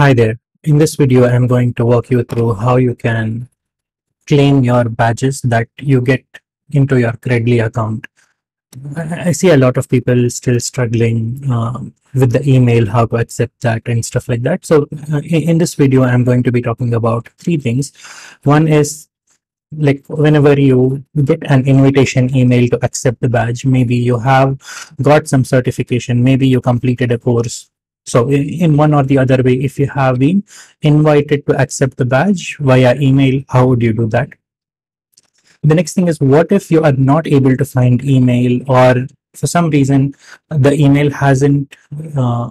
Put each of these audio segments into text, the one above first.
Hi there. In this video, I'm going to walk you through how you can claim your badges that you get into your Credly account. I see a lot of people still struggling um, with the email, how to accept that and stuff like that. So uh, in this video, I'm going to be talking about three things. One is like whenever you get an invitation email to accept the badge, maybe you have got some certification, maybe you completed a course so in one or the other way, if you have been invited to accept the badge via email, how would you do that? The next thing is what if you are not able to find email or for some reason the email hasn't uh,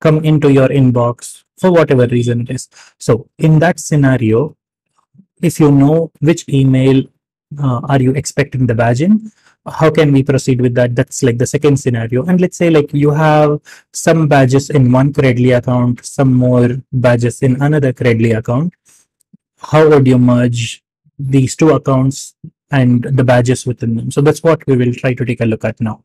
come into your inbox for whatever reason it is. So in that scenario, if you know which email uh, are you expecting the badge in, how can we proceed with that? That's like the second scenario. And let's say like you have some badges in one credly account some more badges in another credly account. How would you merge these two accounts and the badges within them? So that's what we will try to take a look at now.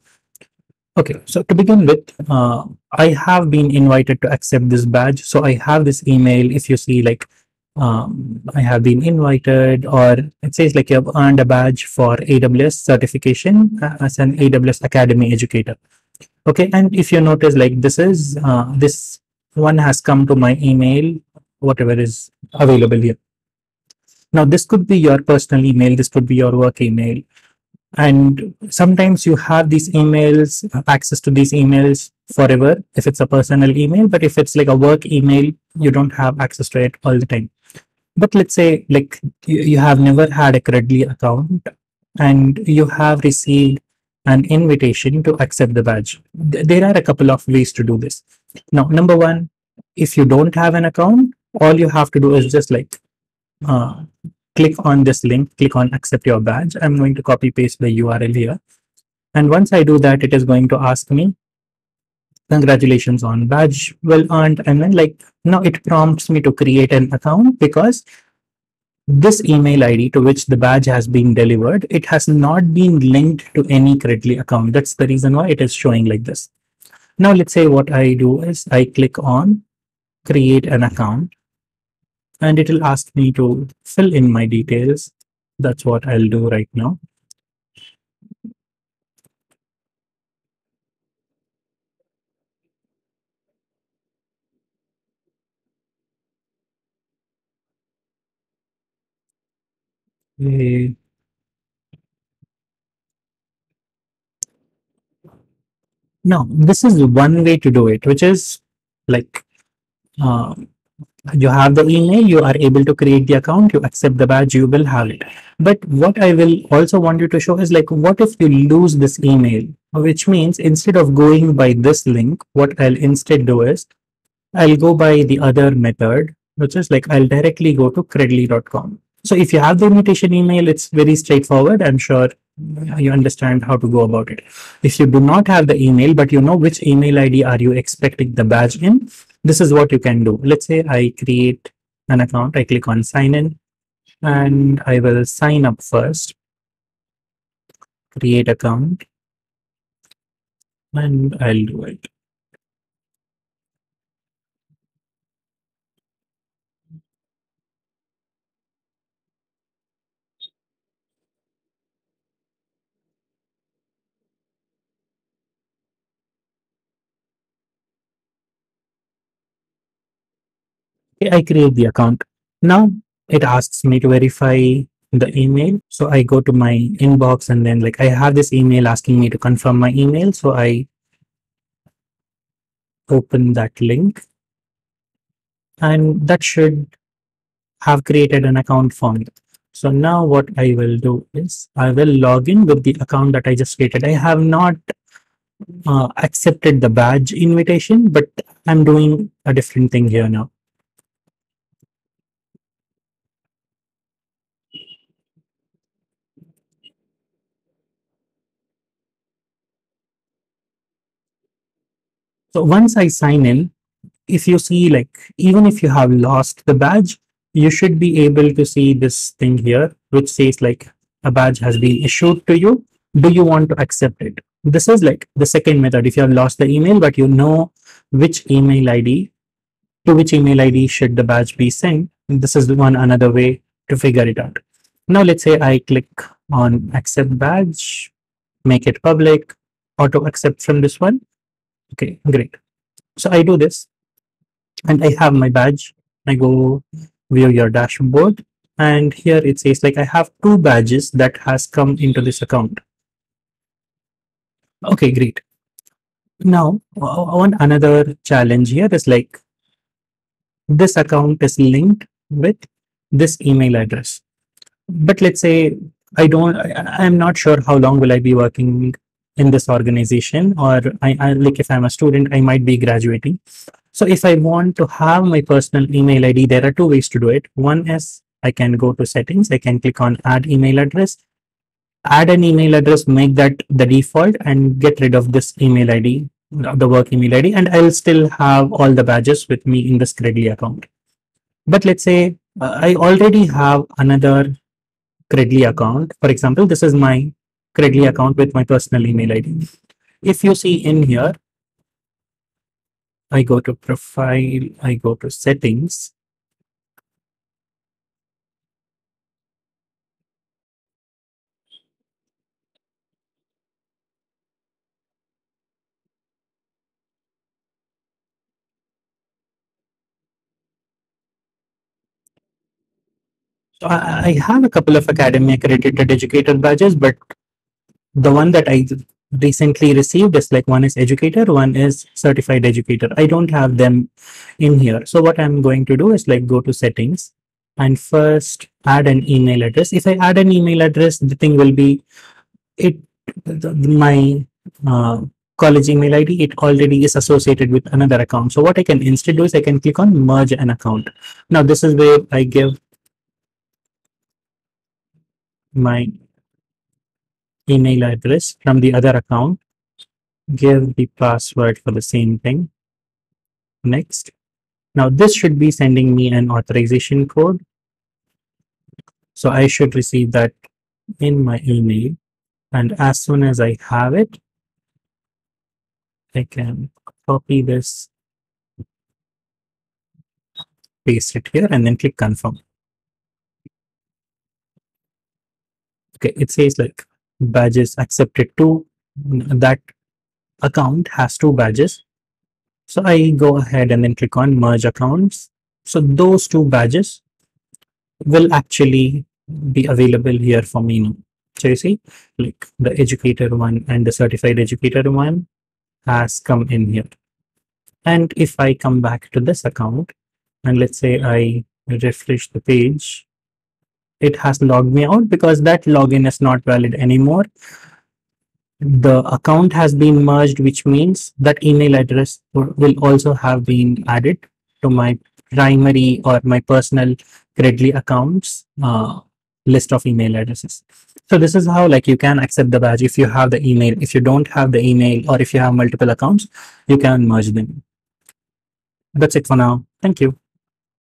Okay so to begin with uh, i have been invited to accept this badge. So i have this email. If you see like um, I have been invited or it says like you have earned a badge for AWS certification as an AWS Academy educator. Okay, and if you notice like this is, uh, this one has come to my email, whatever is available here. Now this could be your personal email, this could be your work email. And sometimes you have these emails, access to these emails forever if it's a personal email, but if it's like a work email, you don't have access to it all the time but let's say like you, you have never had a Credly account and you have received an invitation to accept the badge. There are a couple of ways to do this. Now, number one, if you don't have an account, all you have to do is just like uh, click on this link, click on accept your badge. I'm going to copy paste the URL here. And once I do that, it is going to ask me congratulations on badge well earned and then like now it prompts me to create an account because this email id to which the badge has been delivered it has not been linked to any credly account. That's the reason why it is showing like this. Now let's say what i do is i click on create an account and it will ask me to fill in my details. That's what i'll do right now now this is one way to do it which is like uh, you have the email you are able to create the account you accept the badge you will have it. But what i will also want you to show is like what if you lose this email? Which means instead of going by this link what i'll instead do is i'll go by the other method which is like i'll directly go to credly.com so if you have the invitation email, it's very straightforward. I'm sure you understand how to go about it. If you do not have the email, but you know which email ID are you expecting the badge in, this is what you can do. Let's say I create an account, I click on sign in and I will sign up first, create account and I'll do it. I create the account. Now it asks me to verify the email. So I go to my inbox and then like I have this email asking me to confirm my email. So I open that link and that should have created an account for me. So now what I will do is I will log in with the account that I just created. I have not uh, accepted the badge invitation, but I'm doing a different thing here now. So once I sign in, if you see like, even if you have lost the badge, you should be able to see this thing here, which says like a badge has been issued to you. Do you want to accept it? This is like the second method. If you have lost the email, but you know which email ID to which email ID should the badge be sent. This is one another way to figure it out. Now let's say I click on accept badge, make it public, auto accept from this one. Okay, great. So I do this and I have my badge. I go view your dashboard and here it says like I have two badges that has come into this account. Okay, great. Now, one another challenge here is like this account is linked with this email address. But let's say I don't, I, am not sure how long will I be working in this organization or I, I like if I'm a student, I might be graduating. So if I want to have my personal email ID, there are two ways to do it. One is I can go to settings, I can click on add email address, add an email address, make that the default and get rid of this email ID, the work email ID, and I'll still have all the badges with me in the Credly account. But let's say uh, I already have another Credly account. For example, this is my Credly account with my personal email ID. If you see in here, I go to profile, I go to settings, So I, I have a couple of academy accredited educator badges, but the one that I recently received is like one is educator, one is certified educator. I don't have them in here. So what I'm going to do is like go to settings and first add an email address. If I add an email address, the thing will be it my uh, college email ID, it already is associated with another account. So what I can instead do is I can click on merge an account. Now this is where I give my email address from the other account, give the password for the same thing. Next. Now this should be sending me an authorization code. So I should receive that in my email. And as soon as I have it, I can copy this, paste it here, and then click confirm. okay it says like badges accepted to that account has two badges. So i go ahead and then click on merge accounts. So those two badges will actually be available here for me now. So you see like the educator one and the certified educator one has come in here. And if i come back to this account and let's say i refresh the page it has logged me out because that login is not valid anymore. The account has been merged, which means that email address will also have been added to my primary or my personal Credly accounts uh, list of email addresses. So this is how like you can accept the badge if you have the email. If you don't have the email or if you have multiple accounts, you can merge them. That's it for now. Thank you.